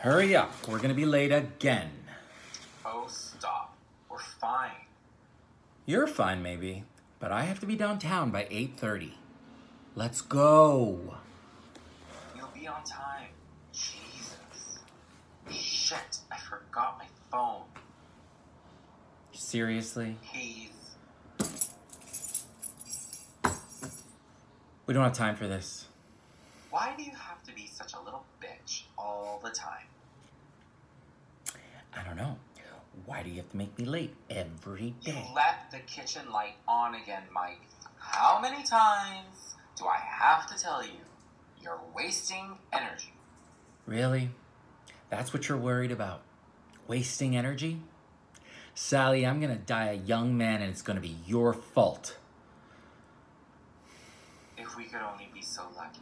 Hurry up. We're gonna be late again. Oh, stop. We're fine. You're fine, maybe, but I have to be downtown by 8.30. Let's go. You'll be on time. Jesus. Shit, I forgot my phone. Seriously? We don't have time for this. Why do you have to be such a little bitch all the time? I don't know. Why do you have to make me late every day? You left the kitchen light on again, Mike. How many times do I have to tell you? You're wasting energy. Really? That's what you're worried about? Wasting energy? Sally, I'm gonna die a young man and it's gonna be your fault. If we could only be so lucky.